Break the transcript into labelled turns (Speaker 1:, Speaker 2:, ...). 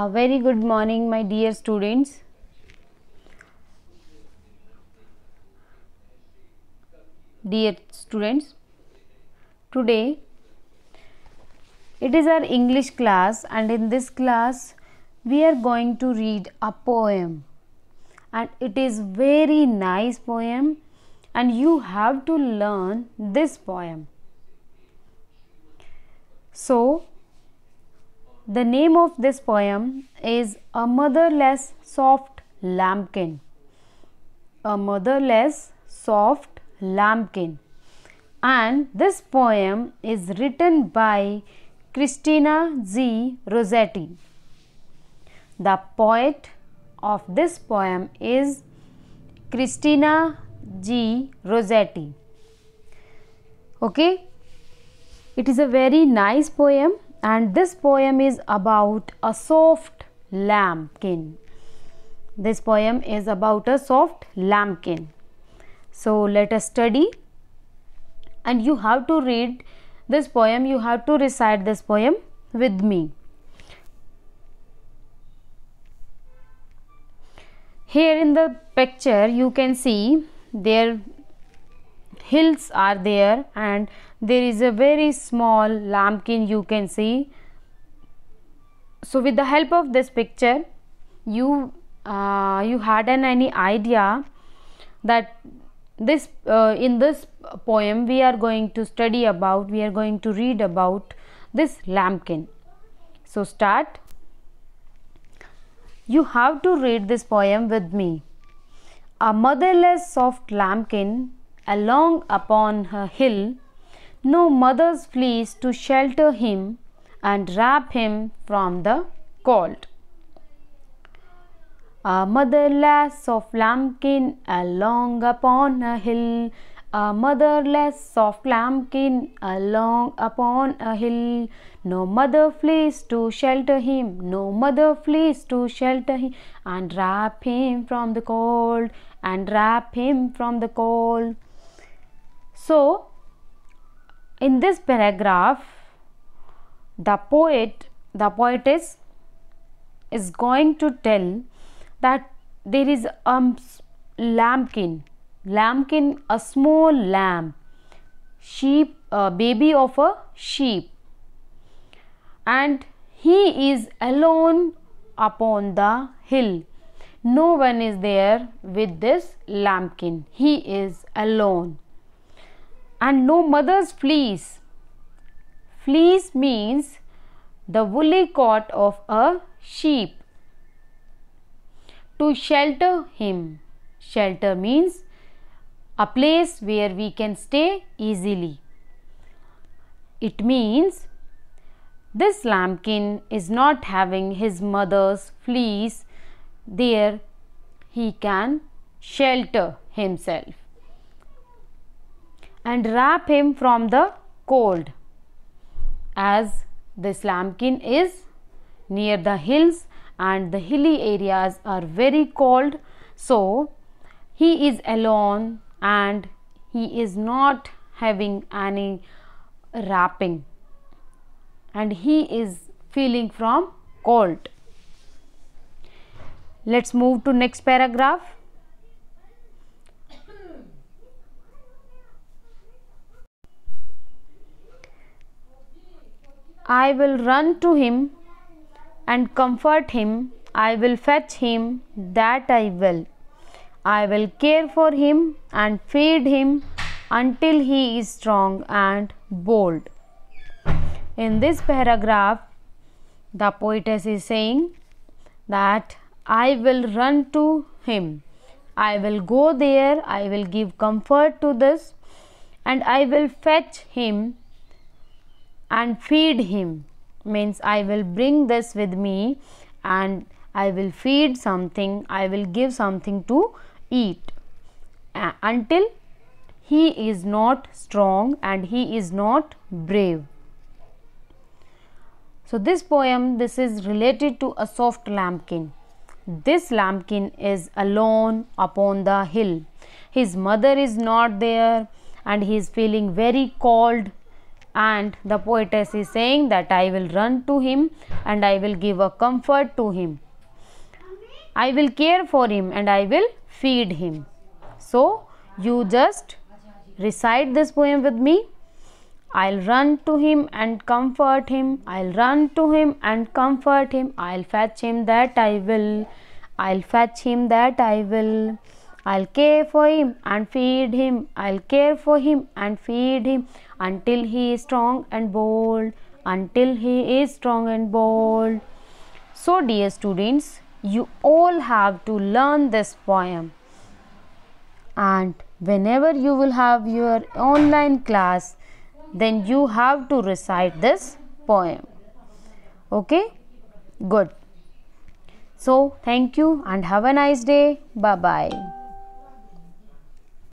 Speaker 1: A very good morning, my dear students. Dear students, today it is our English class, and in this class, we are going to read a poem, and it is very nice poem, and you have to learn this poem. So, the name of this poem is A Motherless Soft Lambkin. A Motherless Soft Lambkin. And this poem is written by Christina G. Rossetti. The poet of this poem is Christina G. Rossetti. Okay, it is a very nice poem and this poem is about a soft lambkin. This poem is about a soft lambkin. So let us study and you have to read this poem, you have to recite this poem with me. Here in the picture you can see there hills are there and there is a very small lambkin you can see. So with the help of this picture you uh, you had an any idea that this uh, in this poem we are going to study about we are going to read about this lambkin so start. You have to read this poem with me. A motherless soft lambkin along upon her hill no mother's fleece to shelter him and wrap him from the cold. A motherless of lambkin along upon a hill, a motherless soft lambkin along upon a hill. No mother fleece to shelter him, no mother fleece to shelter him, and wrap him from the cold, and wrap him from the cold. So, in this paragraph the poet the poetess is going to tell that there is a lambkin lambkin a small lamb sheep a baby of a sheep. And he is alone upon the hill. No one is there with this lambkin. He is alone and no mother's fleece. Fleece means the woolly coat of a sheep. To shelter him. Shelter means a place where we can stay easily. It means this lambkin is not having his mother's fleece there he can shelter himself and wrap him from the cold. As this lambkin is near the hills and the hilly areas are very cold, so he is alone and he is not having any wrapping and he is feeling from cold. Let's move to next paragraph. I will run to him and comfort him. I will fetch him, that I will. I will care for him and feed him until he is strong and bold. In this paragraph, the poetess is saying that I will run to him. I will go there, I will give comfort to this, and I will fetch him and feed him means I will bring this with me and I will feed something, I will give something to eat uh, until he is not strong and he is not brave. So, this poem this is related to a soft lambkin. This lambkin is alone upon the hill. His mother is not there and he is feeling very cold and the poetess is saying that I will run to him and I will give a comfort to him. I will care for him and I will feed him. So, you just recite this poem with me. I'll run to him and comfort him. I'll run to him and comfort him. I'll fetch him that I will. I'll fetch him that I will. I'll care for him and feed him. I'll care for him and feed him until he is strong and bold. Until he is strong and bold. So, dear students, you all have to learn this poem. And whenever you will have your online class, then you have to recite this poem. Okay? Good. So, thank you and have a nice day. Bye bye.